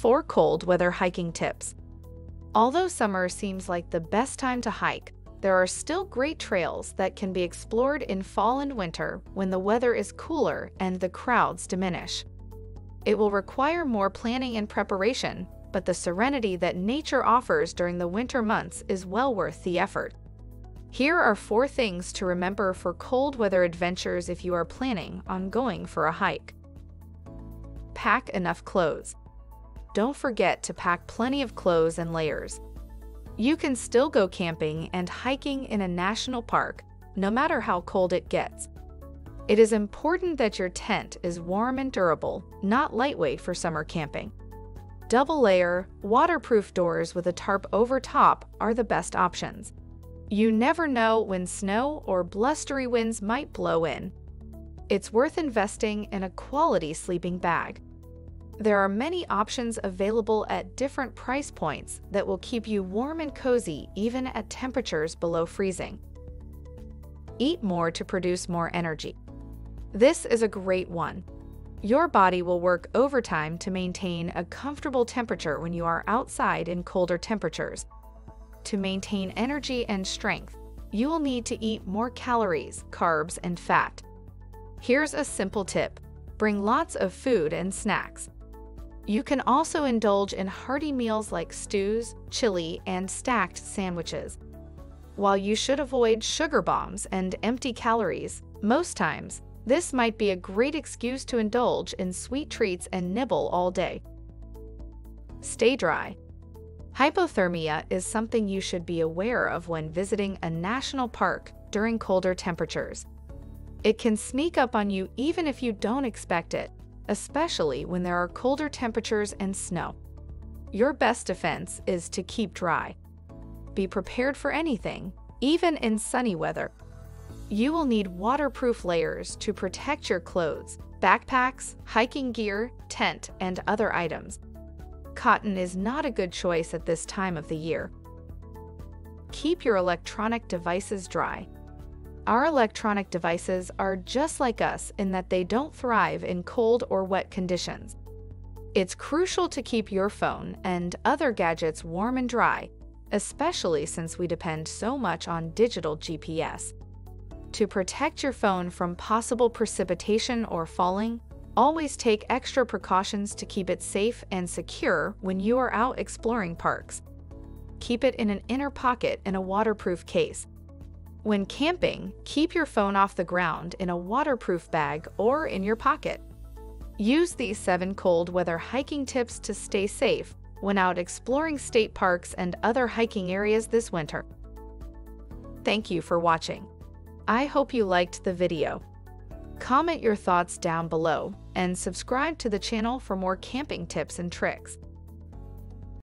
4 Cold Weather Hiking Tips Although summer seems like the best time to hike, there are still great trails that can be explored in fall and winter when the weather is cooler and the crowds diminish. It will require more planning and preparation, but the serenity that nature offers during the winter months is well worth the effort. Here are four things to remember for cold weather adventures if you are planning on going for a hike. Pack enough clothes. Don't forget to pack plenty of clothes and layers. You can still go camping and hiking in a national park, no matter how cold it gets. It is important that your tent is warm and durable, not lightweight for summer camping. Double layer, waterproof doors with a tarp over top are the best options. You never know when snow or blustery winds might blow in. It's worth investing in a quality sleeping bag. There are many options available at different price points that will keep you warm and cozy even at temperatures below freezing. Eat more to produce more energy. This is a great one. Your body will work overtime to maintain a comfortable temperature when you are outside in colder temperatures. To maintain energy and strength, you will need to eat more calories, carbs, and fat. Here's a simple tip. Bring lots of food and snacks. You can also indulge in hearty meals like stews, chili, and stacked sandwiches. While you should avoid sugar bombs and empty calories, most times, this might be a great excuse to indulge in sweet treats and nibble all day. Stay dry. Hypothermia is something you should be aware of when visiting a national park during colder temperatures. It can sneak up on you even if you don't expect it, especially when there are colder temperatures and snow. Your best defense is to keep dry. Be prepared for anything, even in sunny weather. You will need waterproof layers to protect your clothes, backpacks, hiking gear, tent, and other items. Cotton is not a good choice at this time of the year. Keep your electronic devices dry. Our electronic devices are just like us in that they don't thrive in cold or wet conditions. It's crucial to keep your phone and other gadgets warm and dry, especially since we depend so much on digital GPS. To protect your phone from possible precipitation or falling, always take extra precautions to keep it safe and secure when you are out exploring parks. Keep it in an inner pocket in a waterproof case, when camping, keep your phone off the ground in a waterproof bag or in your pocket. Use these seven cold weather hiking tips to stay safe when out exploring state parks and other hiking areas this winter. Thank you for watching. I hope you liked the video. Comment your thoughts down below and subscribe to the channel for more camping tips and tricks.